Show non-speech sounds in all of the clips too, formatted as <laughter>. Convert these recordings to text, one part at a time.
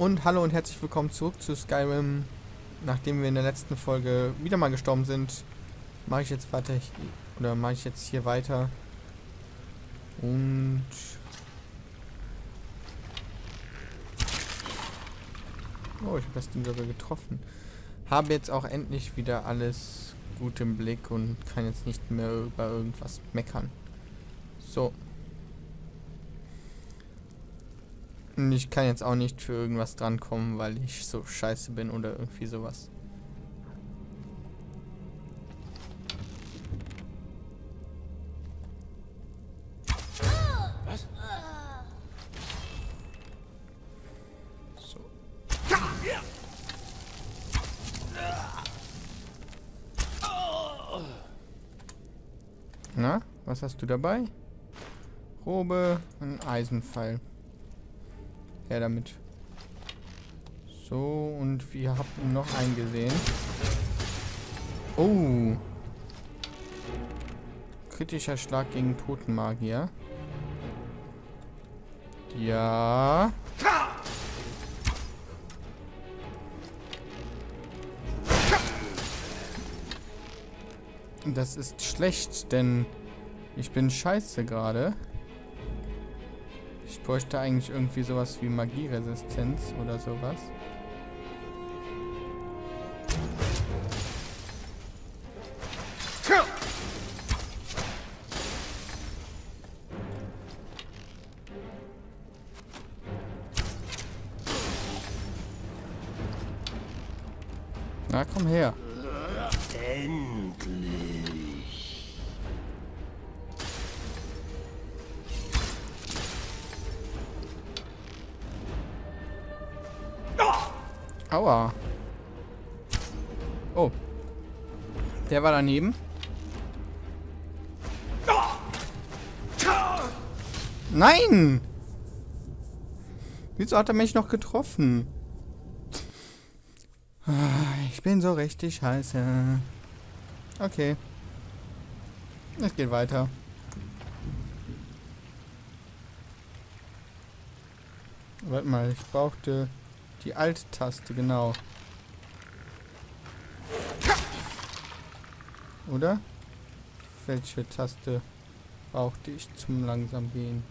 Und hallo und herzlich willkommen zurück zu Skyrim. Nachdem wir in der letzten Folge wieder mal gestorben sind, mache ich jetzt weiter oder mache ich jetzt hier weiter. Und Oh, ich habe das Ding sogar getroffen. Habe jetzt auch endlich wieder alles gut im Blick und kann jetzt nicht mehr über irgendwas meckern. So. Und ich kann jetzt auch nicht für irgendwas drankommen, weil ich so scheiße bin oder irgendwie sowas. Was? So. Na, was hast du dabei? Robe, ein Eisenpfeil. Her damit. So, und wir haben noch einen gesehen. Oh. Kritischer Schlag gegen Totenmagier. Ja. Das ist schlecht, denn ich bin scheiße gerade. Ich bräuchte eigentlich irgendwie sowas wie Magieresistenz oder sowas. Na, komm her. Endlich. Aua. Oh. Der war daneben. Nein! Wieso hat er mich noch getroffen? Ah, Ich bin so richtig scheiße. Okay. Es geht weiter. Warte mal, ich brauchte die Alt-Taste, genau. Oder? Welche Taste brauchte ich zum langsam gehen?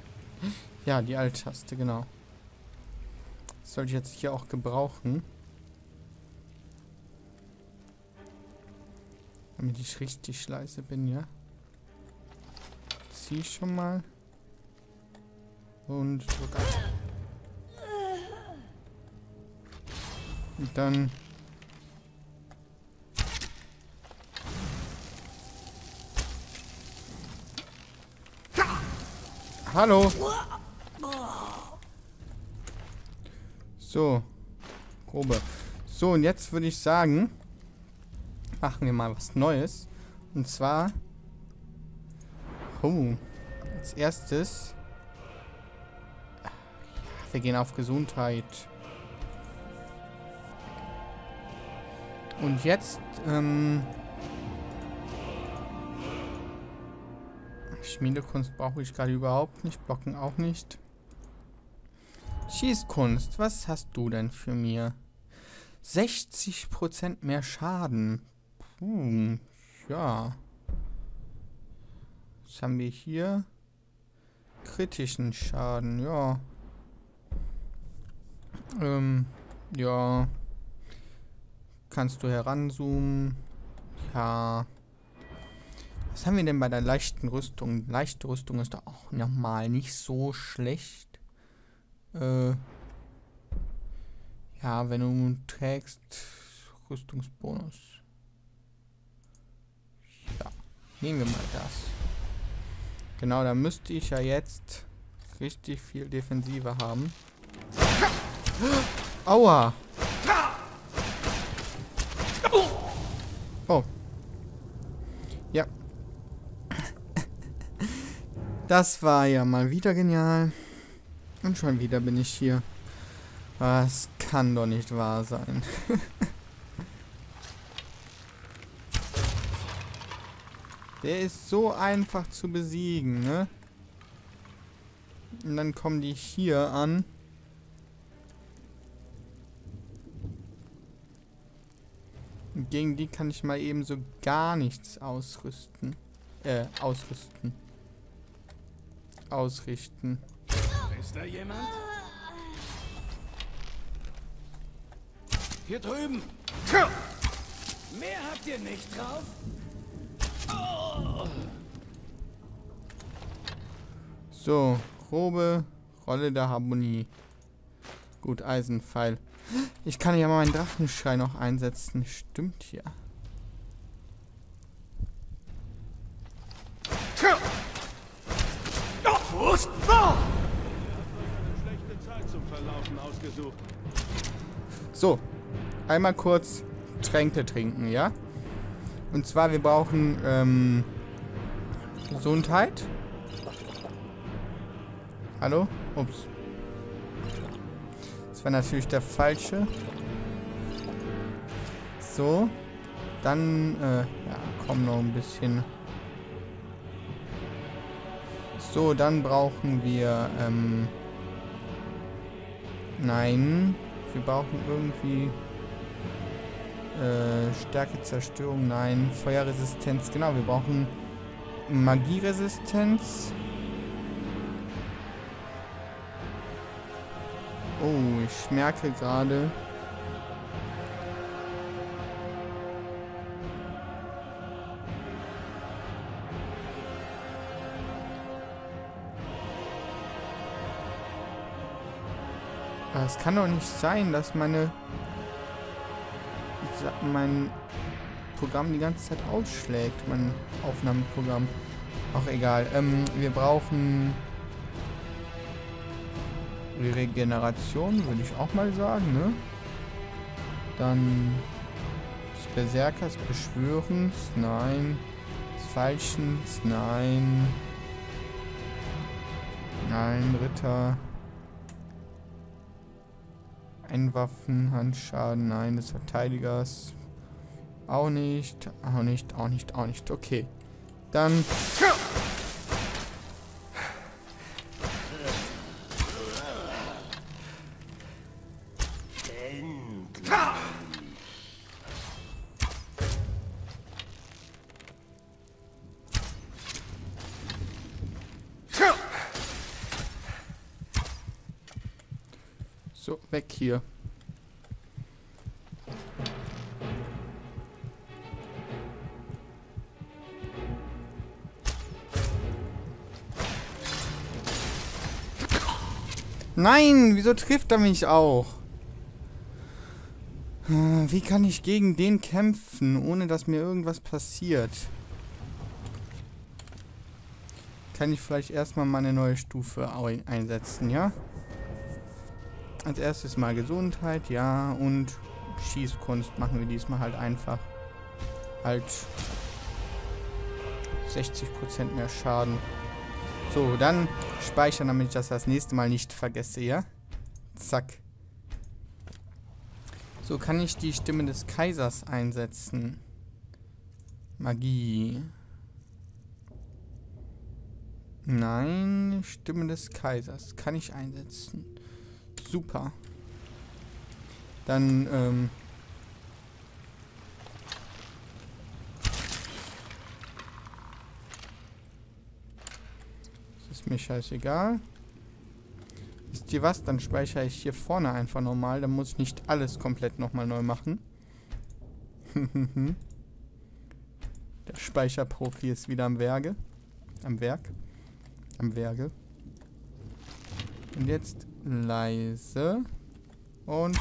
Ja, die Alt-Taste, genau. Das sollte ich jetzt hier auch gebrauchen. Damit ich richtig leise bin, ja? Zieh schon mal. Und drück ab. Und dann... Hallo! So. Grobe. So, und jetzt würde ich sagen, machen wir mal was Neues. Und zwar... Oh. Als erstes... Wir gehen auf Gesundheit. Und jetzt, ähm... Schmiedekunst brauche ich gerade überhaupt nicht. Blocken auch nicht. Schießkunst, was hast du denn für mir? 60% mehr Schaden. Puh, ja. Was haben wir hier? Kritischen Schaden, ja. Ähm, ja. Kannst du heranzoomen? Ja. Was haben wir denn bei der leichten Rüstung? Leichte Rüstung ist doch auch normal nicht so schlecht. Äh. Ja, wenn du trägst Rüstungsbonus. Ja, nehmen wir mal das. Genau, da müsste ich ja jetzt richtig viel Defensive haben. Aua! Oh. Ja. Das war ja mal wieder genial. Und schon wieder bin ich hier. Das kann doch nicht wahr sein. <laughs> Der ist so einfach zu besiegen, ne? Und dann kommen die hier an. Gegen die kann ich mal eben so gar nichts ausrüsten. Äh, ausrüsten. Ausrichten. Ist da jemand? Hier drüben. Mehr habt ihr nicht drauf? So, grobe Rolle der Harmonie. Gut, Eisenpfeil. Ich kann ja mal meinen Drachenschrei noch einsetzen. Stimmt ja. So, einmal kurz Tränke trinken, ja? Und zwar, wir brauchen ähm, Gesundheit. Hallo? Ups. Das war natürlich der falsche. So. Dann, äh, ja, komm noch ein bisschen. So, dann brauchen wir, ähm, nein, wir brauchen irgendwie äh, Stärke, Zerstörung, nein, Feuerresistenz, genau, wir brauchen Magieresistenz. Oh, ich merke gerade, es kann doch nicht sein, dass meine mein Programm die ganze Zeit ausschlägt, mein Aufnahmeprogramm. Auch egal. Ähm, wir brauchen Regeneration, würde ich auch mal sagen, ne? Dann des Berserkers, Beschwörens, nein. Des Falschens, nein. Nein, Ritter. Ein Waffen, Handschaden, nein, des Verteidigers. Auch nicht, auch nicht, auch nicht, auch nicht. Okay. Dann... Nein, wieso trifft er mich auch? Wie kann ich gegen den kämpfen, ohne dass mir irgendwas passiert? Kann ich vielleicht erstmal meine neue Stufe einsetzen, ja? Als erstes mal Gesundheit, ja, und Schießkunst machen wir diesmal halt einfach. Halt 60% mehr Schaden. So, dann speichern, damit ich das das nächste Mal nicht vergesse, ja? Zack. So, kann ich die Stimme des Kaisers einsetzen? Magie. Nein, Stimme des Kaisers. Kann ich einsetzen. Super. Dann, ähm... mir scheißegal. Wisst ihr was? Dann speichere ich hier vorne einfach nochmal. Dann muss ich nicht alles komplett nochmal neu machen. <laughs> Der Speicherprofi ist wieder am Werke. Am Werk. Am Werke. Und jetzt leise. Und...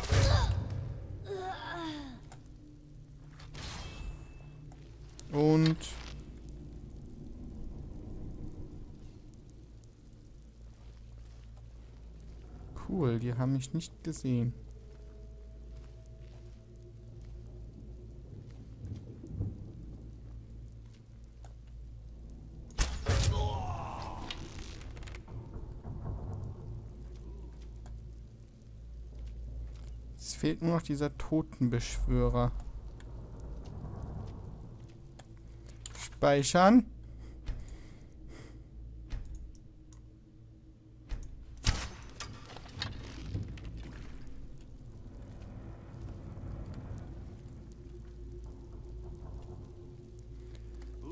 Und... Cool, die haben mich nicht gesehen. fehlt nur noch dieser Totenbeschwörer. Speichern.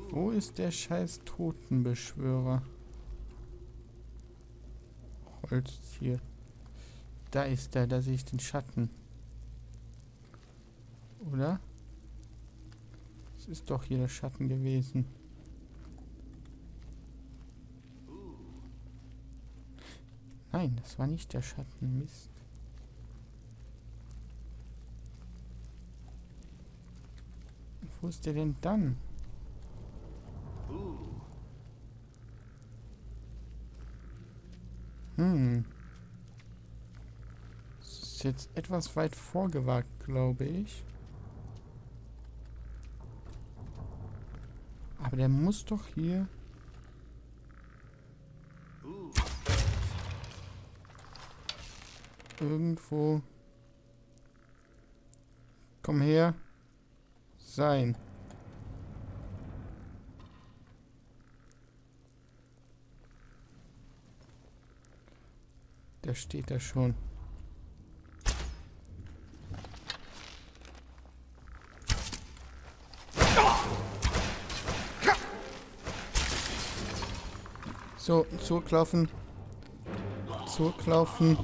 Wo ist der scheiß Totenbeschwörer? Holztier. Da ist er, da sehe ich den Schatten. Oder? Es ist doch hier der Schatten gewesen. Nein, das war nicht der Schatten. Mist. Wo ist der denn dann? Hm. Das ist jetzt etwas weit vorgewagt, glaube ich. Aber der muss doch hier... Irgendwo... Komm her. Sein. Da steht er schon. So, zurücklaufen. Zurücklaufen.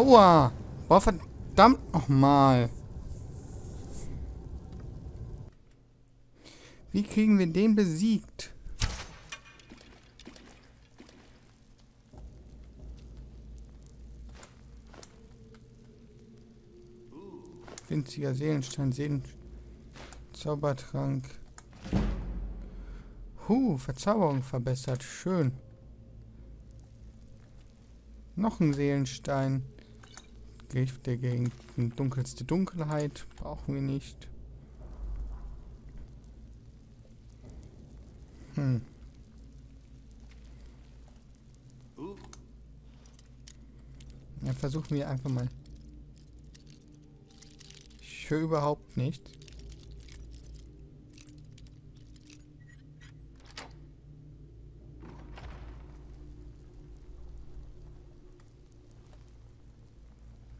Aua! Boah, verdammt nochmal. Wie kriegen wir den besiegt? Winziger Seelenstein, Seelen... Zaubertrank. Huh, Verzauberung verbessert. Schön. Noch ein Seelenstein. Gift der gegen dunkelste Dunkelheit. Brauchen wir nicht. Hm. Ja, versuchen wir einfach mal. Ich höre überhaupt nichts.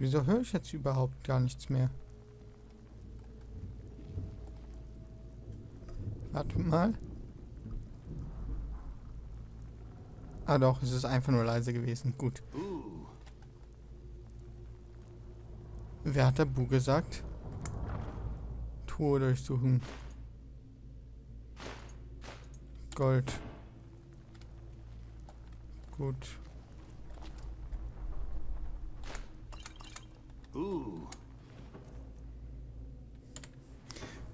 Wieso höre ich jetzt überhaupt gar nichts mehr? Warte mal. Ah doch, es ist einfach nur leise gewesen. Gut. Wer hat der Bu gesagt? Truhe durchsuchen. Gold. Gut.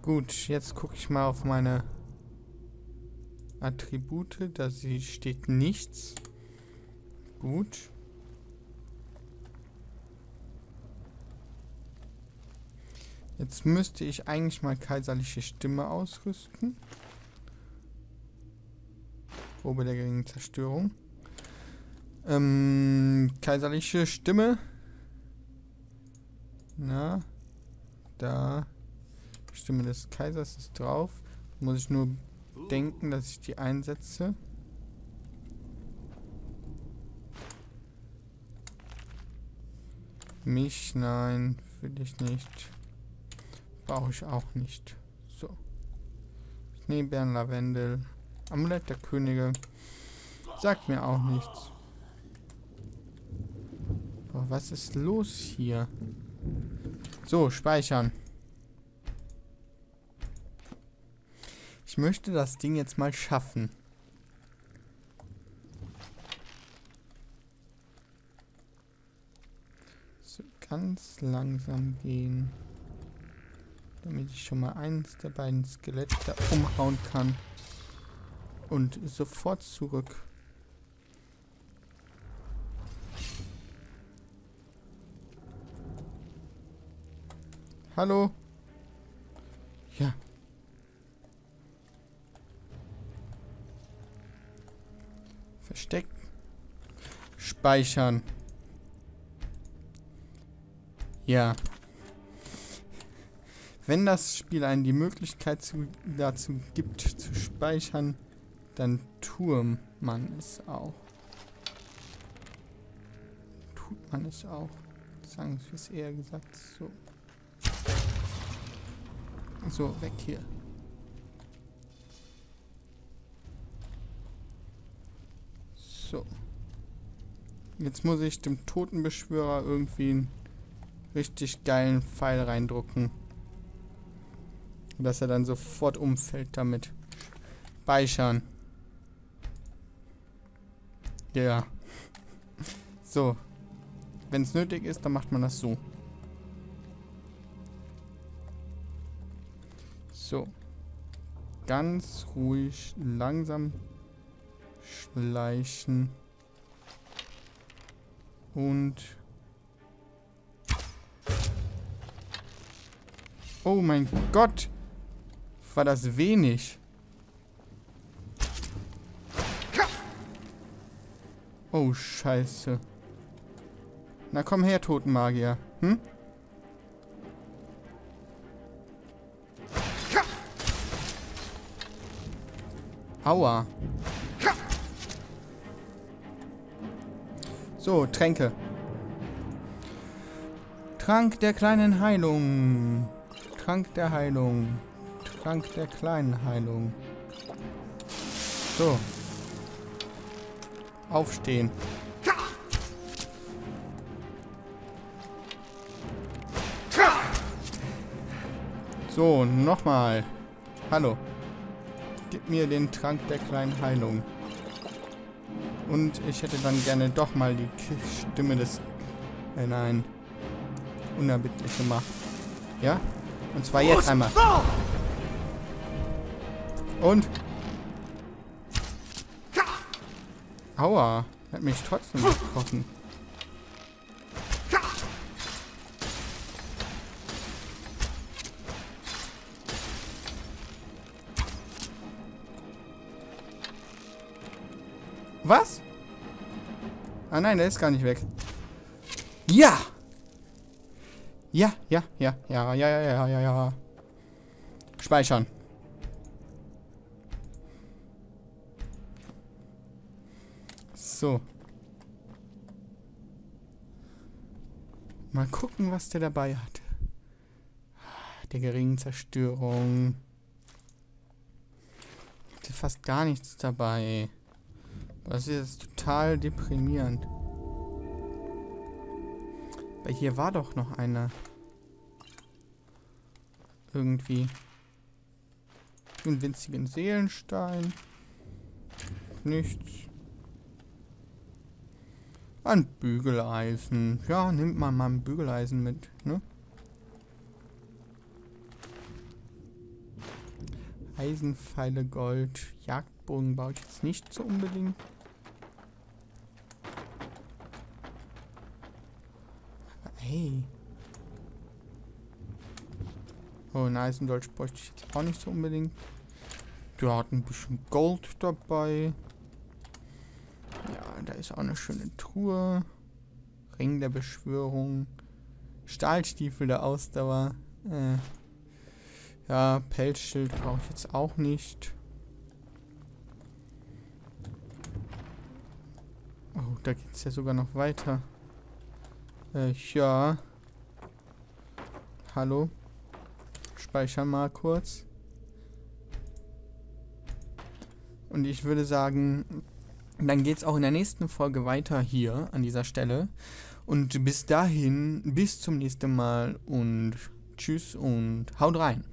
Gut, jetzt gucke ich mal auf meine Attribute. Da steht nichts. Gut. Jetzt müsste ich eigentlich mal kaiserliche Stimme ausrüsten. Probe der geringen Zerstörung. Ähm, kaiserliche Stimme. Na, da. Stimme des Kaisers ist drauf. Muss ich nur denken, dass ich die einsetze. Mich, nein, will ich nicht. Brauche ich auch nicht. So. Schneebären, Lavendel. Amulett der Könige. Sagt mir auch nichts. Boah, was ist los hier? So, speichern. Ich möchte das Ding jetzt mal schaffen. So, ganz langsam gehen. Damit ich schon mal eins der beiden Skelette umhauen kann. Und sofort zurück. Hallo? Ja. Versteckt. Speichern. Ja. Wenn das Spiel einen die Möglichkeit zu, dazu gibt, zu speichern, Dann tut man es auch. Tut man es auch. Sagen wir es eher gesagt so. So, weg hier. So. Jetzt muss ich dem Totenbeschwörer irgendwie einen richtig geilen Pfeil reindrucken. Dass er dann sofort umfällt damit. Speichern. Ja. So. Wenn es nötig ist, dann macht man das so. So. Ganz ruhig, langsam schleichen. Und... Oh mein Gott! War das wenig? Oh, scheiße. Na komm her, Totenmagier. Hm? Aua. So, Tränke. Trank der kleinen Heilung. Trank der Heilung. Trank der kleinen Heilung. So. Aufstehen. So, nochmal. Hallo. Gib mir den Trank der kleinen Heilung. Und ich hätte dann gerne doch mal die Stimme des... Äh, nein. Unerbittlich gemacht. Ja? Und zwar jetzt einmal. Und? Aua. Hat mich trotzdem getroffen. Was? Ah nein, der ist gar nicht weg. Ja! Ja, ja, ja, ja, ja, ja, ja, ja, ja. Speichern. So. Mal gucken, was der dabei hat. Der geringen Zerstörung. Hat fast gar nichts dabei. Das ist jetzt total deprimierend. Weil hier war doch noch einer. Irgendwie. Einen winzigen Seelenstein. Nichts. Ein Bügeleisen. Ja, nimmt man mal ein Bügeleisen mit, ne? Eisenpfeile, Gold. Jagdbogen baue ich jetzt nicht so unbedingt. Hey. Oh, ein Eisendolch bräuchte ich jetzt auch nicht so unbedingt. Der hat ein bisschen Gold dabei. Ja, da ist auch eine schöne Truhe. Ring der Beschwörung. Stahlstiefel der Ausdauer. Äh. Ja, Pelzschild brauche ich jetzt auch nicht. Oh, da geht es ja sogar noch weiter. Äh, ja. Hallo. Speichern mal kurz. Und ich würde sagen, dann geht es auch in der nächsten Folge weiter hier an dieser Stelle. Und bis dahin, bis zum nächsten Mal und tschüss und haut rein.